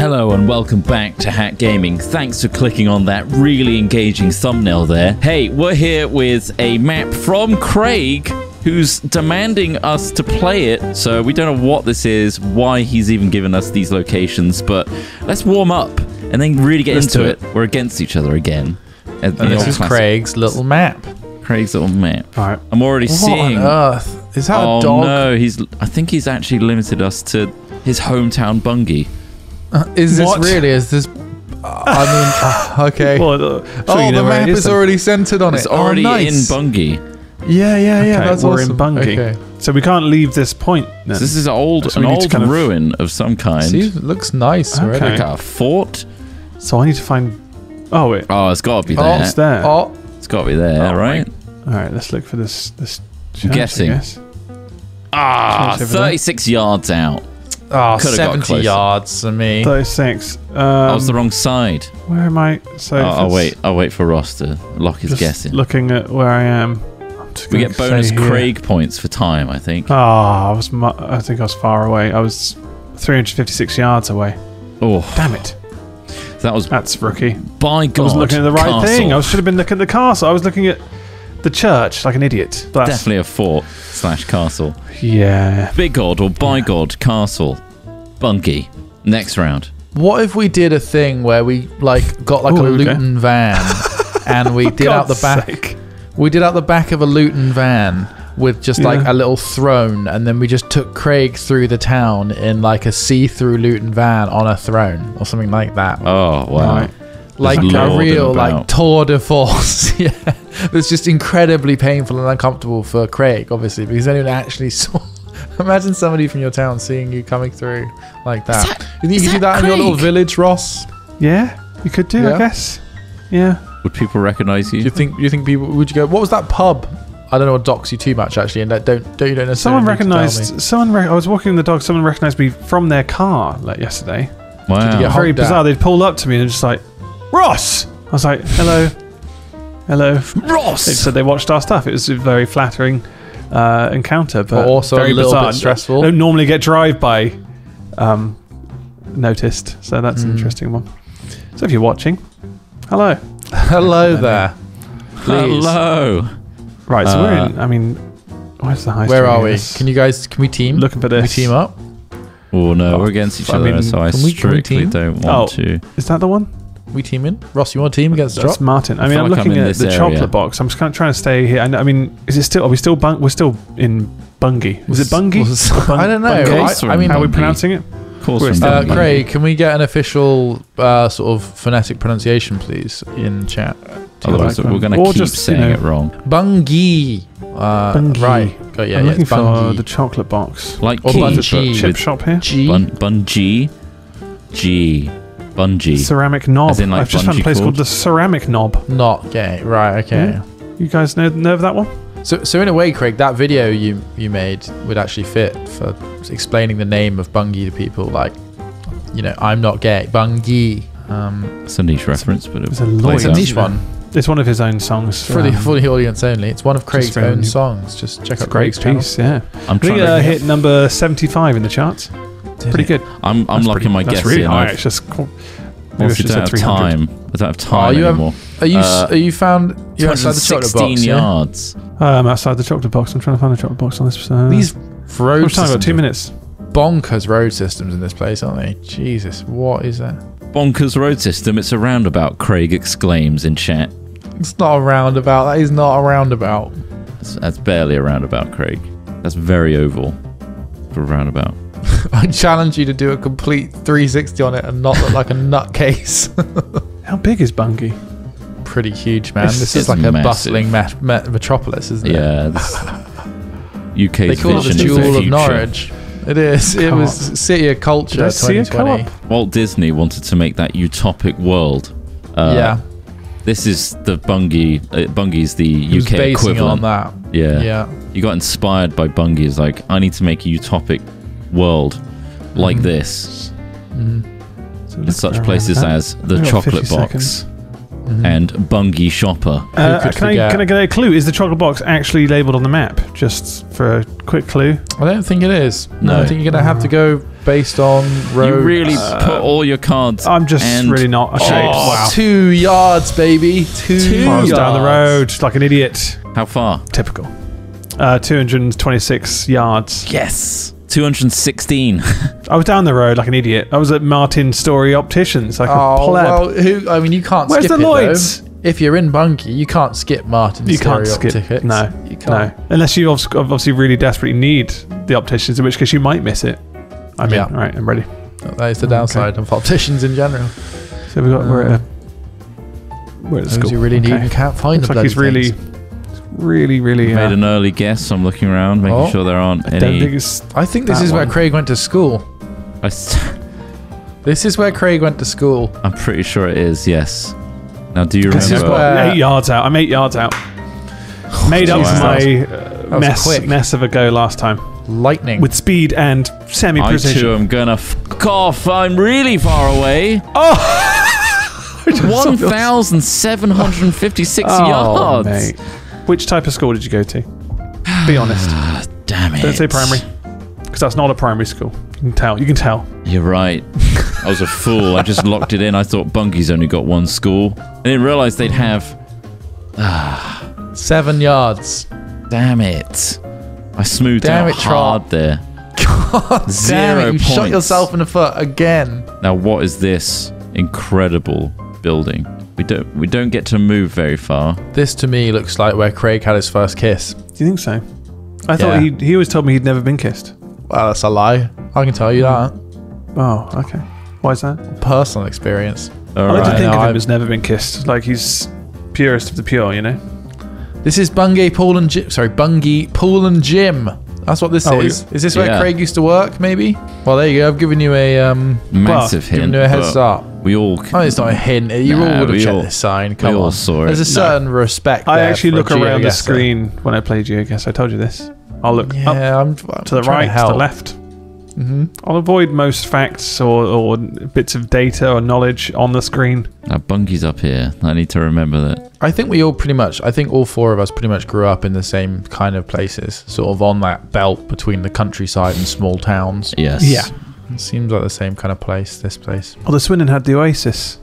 Hello and welcome back to Hat Gaming. Thanks for clicking on that really engaging thumbnail there. Hey, we're here with a map from Craig who's demanding us to play it. So we don't know what this is, why he's even given us these locations, but let's warm up and then really get Let's into do it. We're against each other again. And And this is Craig's little map. Craig's little map. All right. I'm already seeing. What on earth? Is that oh a dog? no, he's. I think he's actually limited us to his hometown Bungie. Is this What? really? Is this? I mean, uh, okay. Well, uh, sure oh, you the know where map it is, is. then. already centered on It's it. already oh, nice. in Bungie. Yeah, yeah, yeah. Okay, that's we're in. Bungie. Okay. So we can't leave this point. Then. So this is old, So an we old kind of- ruin of some kind. See, it looks nice Okay. already. Like a fort. so I need to find. Oh wait. Oh, it's got to be there. Oh, there. It's there. Oh, It's got to be there, Oh, right? All right. Let's look for this. This. Church, guessing. I guess. Ah, Church over there. 36 yards out. Oh Could've got 70 closer. yards for me. Thirty-six. Um, I was the wrong side. Where am I? So Oh, if I'll it's wait. I'll wait for Ross to lock his just guessing. Looking at where I am. I'm just we gonna get bonus say here. Craig points for time, I think. Oh, I was. Mu- I think I was far away. I was 356 yards away. Oh, Damn it. that was That's rookie. by God. I was looking at the right castle. thing. I should have been looking at the castle. I was looking at the church like an idiot. That's- Definitely a fort slash castle. Yeah. Big God or by God castle. Bungie. Next round. What if we did a thing where we like got like Ooh, a okay. Luton van and we did out the God's back sake. we did out the back of a Luton van with just like Yeah. a little throne and then we just took Craig through the town in like a see-through Luton van on a throne or something like that. Oh, wow. Right. Like a real like tour de force. yeah. It's just incredibly painful and uncomfortable for Craig, obviously, because anyone actually saw Imagine somebody from your town seeing you coming through like that. that- you think is you could do that that in your little village, Ross? Yeah, you could do, Yeah. I guess. Yeah. Would people recognize you? Do you you? think? Do you think people would you go? What was that pub? I don't know what docs you too much actually, and that don't don't you don't necessarily. Someone need to tell me. recognized. Someone. Rec- I was walking the dog. Someone recognized me from their car like yesterday. Wow. Very honked at? bizarre. They pulled up to me and just like, Ross. I was like, hello, hello. They Ross! said they watched our stuff. It was a very flattering uh, encounter, but But also very a little bizarre. bit stressful. I don't normally get drive-by um, noticed, so that's an Mm. interesting one. So if you're watching, hello. Hello there. Please. Hello. Right, so we're Uh, in. I mean, where's the high Where are we? Can you guys? Can we team? looking for Can we this? team up? Oh, no, Oh, we're against each I other, mean, so I can we- can we strictly don't want Oh. to. Is that the one? We team in. Ross, you want to team against That's Drop? Martin. I I mean, I'm like I'm looking at the area. chocolate box. I'm just kind of trying to stay here. I, I mean, is it still? Are we still? Bung, we're still in Bungie. Is it Bungie? Was- Or Bung- I don't know. Bungie? I, I mean, How are we pronouncing it? Of course, We're we're still uh, Bungie. Bungie. Craig, can we get an official uh, sort of phonetic pronunciation, please, in chat? Otherwise, like we're going to keep just, you saying know- it wrong. Bungie. Uh, Bungie. Right. Got, yeah, I'm yeah, looking for Bungie. the chocolate box. Like Or key, Bungie. Chip shop here. G. bun, Bungie. G. Bungie. Ceramic knob. As in, like, I've just found a place cord? called the Ceramic Knob. Not gay. Right. Okay. Yeah. You guys know know of that one? So, so in a way, Craig, that video you you made would actually fit for explaining the name of Bungie to people. Like, you know, I'm not gay. Bungie. Um, It's a niche reference, but it It's a it's a niche one It's one of his own songs. for the um, for the audience only. It's one of Craig's own songs. Just check It's out great Craig's channel. piece. Yeah. I'm I trying think to. uh, hit number 75 in the charts. Pretty good. I'm, I'm That's locking pretty- my that's guess really in. high. I've- It's just cool. Maybe I we should don't have 300. time. I don't have time you have- anymore. Are you Uh, are you found you outside the chocolate 216 box? Yeah? yards. Um, outside the chocolate box. I'm trying to find the chocolate box on this. Uh, These road much time? About systems two are minutes. bonkers road systems in this place, aren't they? Jesus, what is that? Bonkers road system. It's a roundabout. Craig exclaims in chat. It's not a roundabout. That is not a roundabout. That's, that's barely a roundabout, Craig. That's very oval for a roundabout. I challenge you to do a complete 360 on it and not look like a nutcase. How big is Bungie? Pretty huge, man. It's- this is like a massive. bustling me- me- metropolis, isn't it? Yeah. This UK's They call it the of Jewel of. Norwich. It is. It Co-op. was City of Culture Did I see a 2020. Walt Disney wanted to make that utopic world. Uh, yeah, This is the Bungie. Uh, Bungie's the he was UK basing it on that. Yeah. Yeah. You got inspired by Bungie. It's like, I need to make a utopic world like Mhm. this. Mhm. So such places that. as the We've chocolate 50 box. seconds. and Bungie Shopper. Uh, could can I can I get a clue? Is the chocolate box actually labelled on the map? Just for a quick clue. I don't think it is. No. I think you're gonna have to go based on road. You really Uh, put all your cards. I'm just really not a shape. Oh, wow. two yards, baby. Two, Two Miles yards down the road like an idiot. How far? Typical. Uh, 226 yards. Yes. 216. I was down the road like an idiot. I was at Martin Story Opticians like a Oh pleb. well, who? I mean, you can't Where's skip the it Lloyds? though. If you're in Bungie, you can't skip Martin. You can't skip. Tickets. No, you no. can't. Unless you obviously really desperately need the opticians, in which case you might miss it. I mean, Yeah. all right, I'm ready. That is the downside of opticians in general. So we got we're at a uh, we're at the Those school. you really need Okay. and can't find Looks the like he's bloody really, things. Really, really. Made Uh, an early guess. I'm looking around, making Oh. sure there aren't I don't think any. it's. I think this that is where. Craig went to school. I s- This is where Craig went to school. I'm pretty sure it is. Yes. Now, do you This is remember? where- eight yards out. I'm eight yards out. Made up Jesus, my uh, was mess quick. mess of a go last time Lightning. with speed and semi precision. I too precision. am gonna fuck off. I'm really far away. Oh, 1,756 oh, yards. mate. Which type of school did you go to? Be honest. Ah, damn it. Don't say primary, because that's not a primary school. You can tell. You can tell. You're right. I was a fool. I just locked it in. I thought Bunky's only got one school. I didn't realize they'd have. Seven yards. Damn it. I smoothed Damn out it, Trott. hard there. God Zero damn it! You shot yourself in the foot again. Now, what is this incredible building? We don't we don't get to move very far. This to me looks like where Craig had his first kiss. Do you think so? I thought he he always told me he'd never been kissed. Well, that's a lie. I can tell you that. Oh, okay. Why is that? Personal experience. All I like to think no, of him I- as never been kissed. Like he's purest of the pure, you know. This is Bungay Pool and Gym. Sorry, Bungie Pool and Gym. That's what this Oh, is. Is this where Yeah. Craig used to work? Maybe. Well, there you go. I've given you a um, Massive given hint. you a head but start. We all Oh, it's not a hint. You Nah, all would have checked all- this sign. Come all on. saw it. There's a certain respect. I there actually for a look around the screen when I play GeoGuessr. I guess. I told you this. I'll look up I'm, I'm to the right, to the left. Mm -hmm. I'll avoid most facts or, or bits of data or knowledge on the screen. Now, Bunky's up here. I need to remember that. I think we all pretty much. I think all four of us pretty much grew up in the same kind of places, sort of on that belt between the countryside and small towns. Yes. Yeah. It seems like the same kind of place. This place. Well, the Swindon had the Oasis.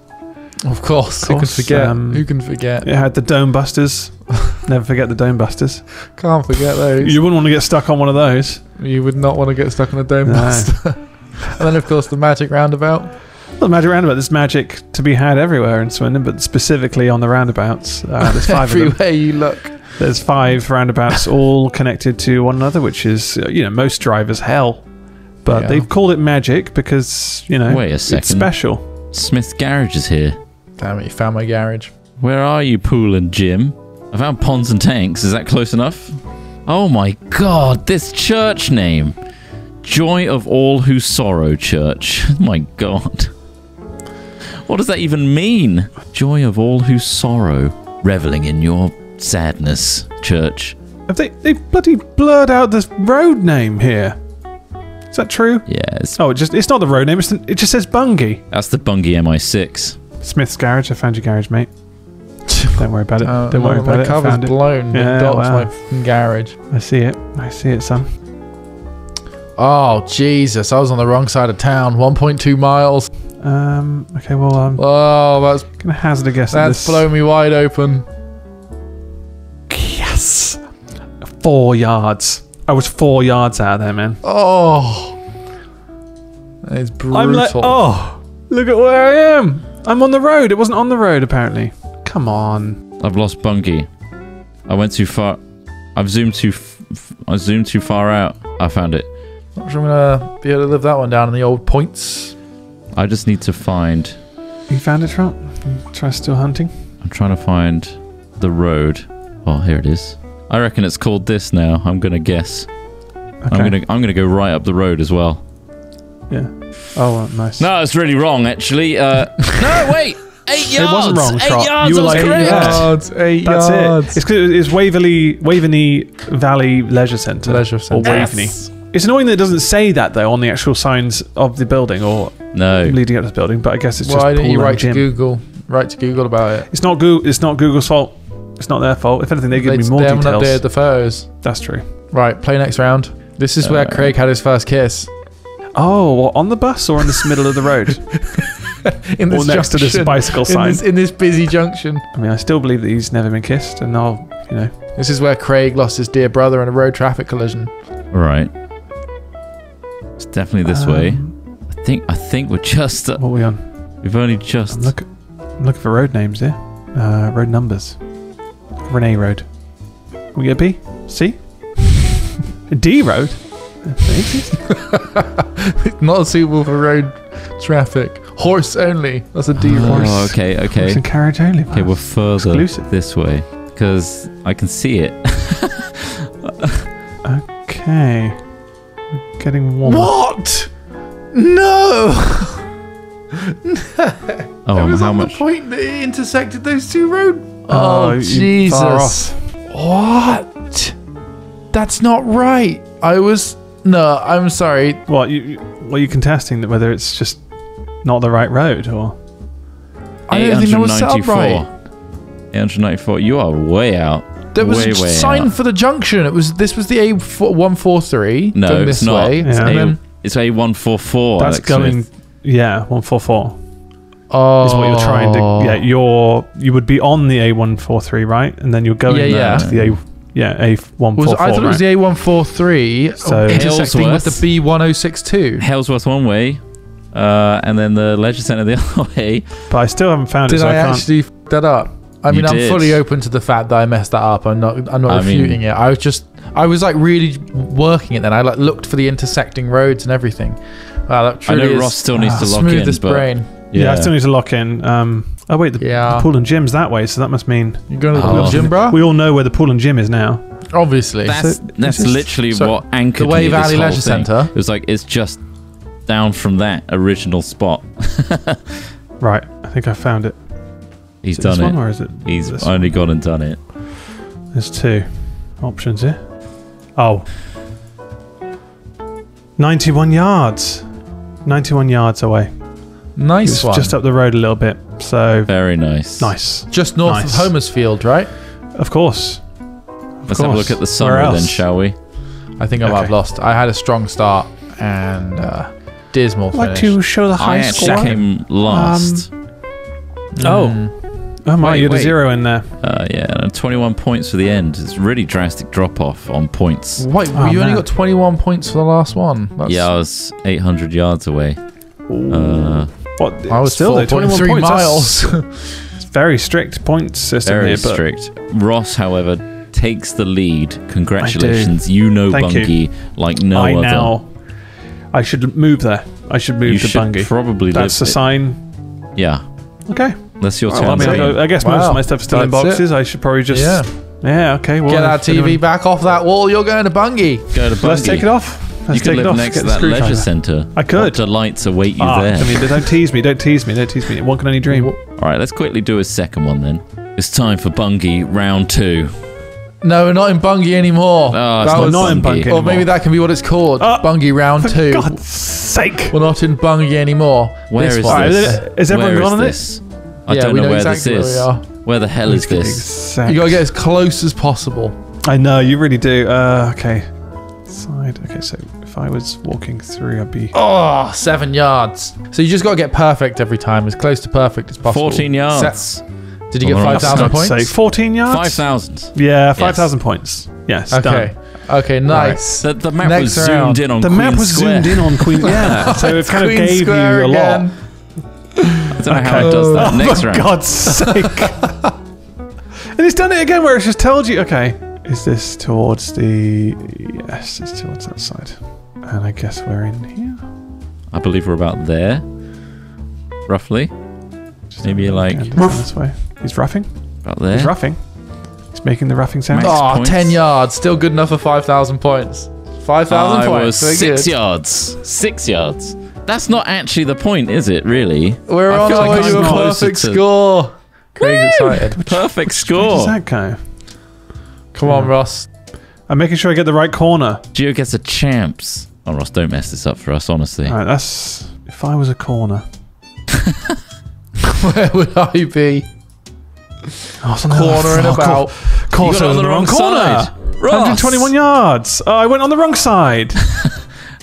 Of course. Of Who can forget? um, Who can forget? It had the Dome Busters. Never forget the Dome Busters. Can't forget those. You wouldn't want to get stuck on one of those. You would not want to get stuck on a dome No. buster. and then, of course, the magic roundabout. Well, the magic roundabout. There's magic to be had everywhere in Swindon, but specifically on the roundabouts. Uh, there's five of them. Everywhere you look. There's five roundabouts, all connected to one another, which is uh, you know most drivers hell. But Yeah. they've called it magic because you know Wait a it's special. Smith's Garage is here. Damn it! You found my garage. Where are you, Pool and Jim? I found ponds and tanks. Is that close enough? Oh my god, this church name. Joy of All Who Sorrow Church. Oh my god. What does that even mean? Joy of All Who Sorrow. Reveling in your sadness, church. Have they they bloody blurred out this road name here? Is that true? Yeah, it's, Oh, it just it's not the road name. It's the, it just says Bungie. that's the Bungie MI6. Smith's Garage. I found your garage, mate. Don't worry about it. Uh, Don't worry my, about my it. I cover's found it. blown. Yeah, Yeah, dots wow. my garage. I see it. I see it, son. Oh Jesus! I was on the wrong side of town. 1.2 miles. Um. Okay. Well, I'm Oh, that's gonna hazard a guess. that's this. blown me wide open. Yes. Four yards. I was four yards out of there, man. Oh, it's brutal. I'm like, oh, look at where I am. I'm on the road. It wasn't on the road, apparently. Come on. I've lost Bungie. I went too far. I've zoomed too. F- f- I zoomed too far out. I found it. Not sure I'm gonna be able to live that one down in the old points. I just need to find. You found it, Trump? Try still hunting? I'm trying to find the road. Oh, here it is. I reckon it's called this now. I'm gonna guess. Okay. I'm gonna. I'm gonna go right up the road as well. Yeah. Oh, well, nice. No, it's really wrong actually. Uh, no, wait. Eight yards. It wasn't wrong, Eight Trott. yards. You were like, correct. yeah. yards, eight That's yards. it. It's 'cause it's Waverley, Waveney Valley Leisure Centre. Leisure Or Centre. Waveney. Yes. It's annoying that it doesn't say that, though, on the actual signs of the building or No. leading up to the building, but I guess it's just Why didn't Paul you write to Google? write to Google about it. It's not Google. It's not Google's fault. It's not their fault. If anything, they give They, me more they haven't details. updated the photos. That's true. Right, play next round. This is where Uh, Craig had his first kiss. Oh, what, on the bus or in the middle of the road? In or next to this junction. bicycle in sign? this, in this busy junction. I mean, I still believe that he's never been kissed, and I'll, you know, This is where Craig lost his dear brother in a road traffic collision. Right. It's definitely this way. Um, I think. I think we're just. Uh, What are we on? we've only just. I'm, look, I'm looking for road names here. Uh, road numbers. Renee Road. Can we get a B? C? a D Road? They exist. Not suitable for road traffic. Horse only. That's a D oh, horse. Oh, okay. Horse Okay. and carriage only. Okay. We're further Exclusive. this way because I can see it. Okay. We're getting warmer. What? No! Oh, It was how on much? the point that it intersected those two road. Oh, Oh, Jesus! What? That's not right. I was no. I'm sorry. What you? you- What you contesting? That whether it's just not the right road or? I don't think that was set up right. 894. You are way out. There was way, a way sign out. for the junction. It was this was the A one four three. No, going it's this not. way. It's, Yeah. And A, then, it's A144. That's Alex going. Smith. Yeah, one four four oh, is what you're trying to. Yeah, you're you would be on the A one four three, right? And then you're going Yeah, yeah. to the A. Yeah, A one Was, four four. I thought it was the A one four three So- intersecting with the B one oh six two. Halesworth one way, uh, and then the Leisure Centre the other way. But I still haven't found it. Did So I, I, can't. actually f that up? I You mean, I'm did. fully open to the fact that I messed that up. I'm not. I'm not I mean- refuting it. I was just. I was like really working it. Then I like looked for the intersecting roads and everything. Wow, that I truly know is Ross still needs ah, to lock in, smoothest but brain. Yeah. I still need to lock in. Um. Oh wait, the, Yeah. the pool and gym's that way, so that must mean You going to the Oh. pool gym, bro? we all know where the pool and gym is now. Obviously. That's So that's just- literally so what anchored the Way me this Valley whole Leisure thing. Centre. It was like it's just down from that original spot. Right. I think I found it. He's Is it this done one it. or is it? He's this only gone and done it. There's two options here. Oh. 91 yards. 91 yards away. Nice It's one. just up the road a little bit. So Very nice. nice. Just north Nice. of Homersfield, right? Of course. Let's have a look at the Where summer then, shall we? I think I might have Okay. lost. I had a strong start and uh, dismal I'd like to show the I high actually score. came last. Oh. Mm. Oh my, Wait, you had a zero in there. Uh, yeah, and 21 points for the end. It's really drastic drop off on points. Wait, Oh, you only got 21 points for the last one. That's, Yeah, I was 800 yards away. Uh, What? I was still though, 21 4.3 points. miles. It's very strict points system very here, but strict. Ross, however, takes the lead. Congratulations. You know Thank Bungie you. like no I other. now. I should move there. I should move you to should Bungie. probably That's a live it. sign. Yeah, Okay. that's your Well, turn. I mean, I, I guess most of my stuff's still in That's it. boxes. I should probably just. yeah. Yeah. Okay. Well, Get that TV anyone- back off that wall. You're going to Bungie. Go to Bungie. Let's take it off. Let's you could live off. next to that leisure centre. I could. What delights await you Ah, there. I mean, don't tease me. Don't tease me. Don't tease me. One can only dream. All right, let's quickly do a second one then. It's time for Bungie round two. No, we're not in Bungie anymore. Oh, it's that not was, not in Bungie. Or maybe that can be what it's called. Uh, Bungie round For two. God's sake. We're not in Bungie anymore. Where This is one. Alright, this? is everyone Where gone on it? this? I Yeah, don't we know, know where exactly this where is. we are. Where the hell is this? Exact- You gotta get as close as possible. I know you really do. Uh, okay. Side. Okay, so if I was walking through, I'd be. Oh, seven yards. So you just got to get perfect every time, as close to perfect as possible. 14 yards. Se- Did you get All right. 5,000 points? Say 14 yards. 5,000. Yeah, 5,000 points. Yes. Okay. Done. Okay, nice. The, the map Next was round. zoomed in on The Queen map was Square. zoomed in on Queen. Yeah. so it kind of Queen gave Square you a lot. I don't know how Okay. it does that. Oh, Next for round. God's sake. and it's done it again where it's just told you. Okay. Is this towards the. Yes, it's towards that side. And I guess we're in here. I believe we're about there. Roughly. Just Maybe like- this way. He's roughing. About there. He's roughing. He's making the roughing sound. Max Oh, points. 10 yards. Still good enough for 5,000 points. 5,000 I points. was Very six good. yards. Six yards. That's not actually the point, is it? Really? We're I on our like way to a perfect to- score. Craig's excited. Perfect Where does score. that go? Come on, Ross. I'm making sure I get the right corner. Gio gets a champs. Oh, Ross, don't mess this up for us, honestly. All right, that's if I was a corner. Where would I be? Oh, it's on Corner and oh, about. Of course, You I got was on the wrong corner. side. Ross. 121 yards. Oh, I went on the wrong side.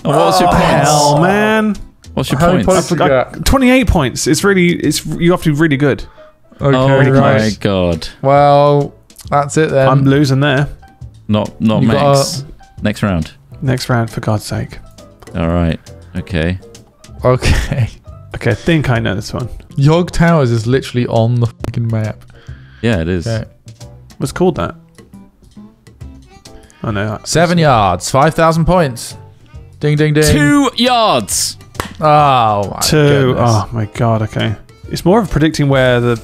And what's your Oh, points? Hell, oh, man. What's your How points? points you got? 28 points. It's really, it's you have to be really good. Okay, oh Pretty my close. god! Well, that's it then. I'm losing there. Not not You Max. Next round. Next round, for God's sake. All right. Okay. okay. Okay, I think I know this one. Yog Towers is literally on the fucking map. Yeah, it is. Okay. What's called that? Oh no. Seven yards, 5,000 points. Ding, ding, ding. Two yards. Oh, my Two. goodness. Oh my god. Okay. It's more of predicting where the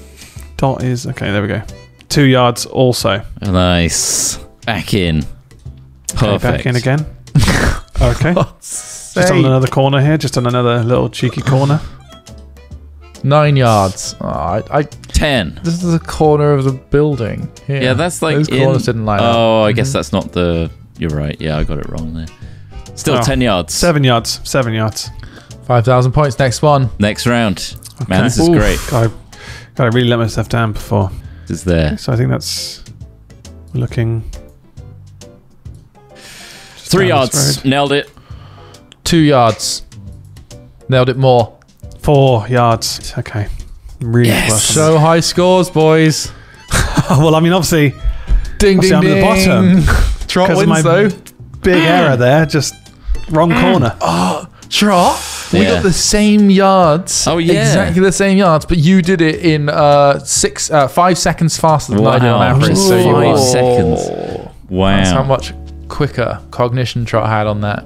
dot is. Okay, there we go. Two yards also. Nice. Back in. Okay, Perfect. back in again. okay. Just on another corner here. Just on another little cheeky corner. Nine yards. Oh, I, I, Ten. this is the corner of the building. Here. Yeah, that's like Those in- corners didn't line up. Oh, I guess Mhm. that's not the. You're right. Yeah, I got it wrong there. Still Oh. ten yards. Seven yards. Seven yards. 5,000 points. Next one. Next round. Man, Okay. this is Oof. great. God, God, I really let myself down before. This is there. So I think that's looking. Just Three down yards. road. Nailed it. Two yards. Nailed it more. Four yards. Okay. Really Yes. close. So high scores, boys. well, I mean, obviously, Ding, Obviously, ding, I'm at the ding. bottom. Trott 'Cause of wins, my- though. big error there. Just wrong corner. Oh, Trott. We Yeah. got the same yards. Oh, yeah. Exactly the same yards, but you did it in uh, six, uh, five seconds faster than I did on Wow, average. just So you five are- seconds. Wow. That's how much quicker cognition Trott had on that.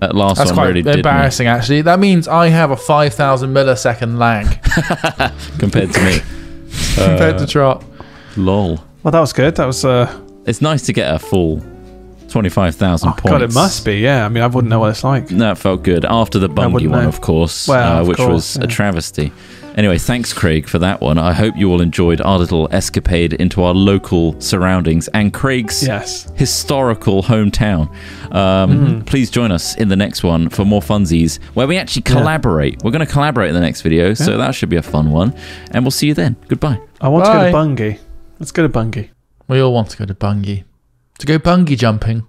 that last That's one quite really did me embarrassing, actually. That means I have a 5,000 millisecond lag compared to me. compared Uh, to Trott. Lol. Well, that was good. That was. Uh, It's nice to get a full twenty-five thousand oh, points. God, it must be. Yeah. I mean, I wouldn't know what it's like. That felt good after the Bungie one, know. of course, Well, uh, of which course, was a travesty. Anyway, thanks, Craig, for that one. I hope you all enjoyed our little escapade into our local surroundings and Craig's Yes. historical hometown. Um, Please join us in the next one for more funsies where we actually Yeah. collaborate. We're going to collaborate in the next video, so Yeah. that should be a fun one. And we'll see you then. Goodbye. I want to go to Bungie. Let's go to Bungie. We all want to go to bungee. To go bungee jumping.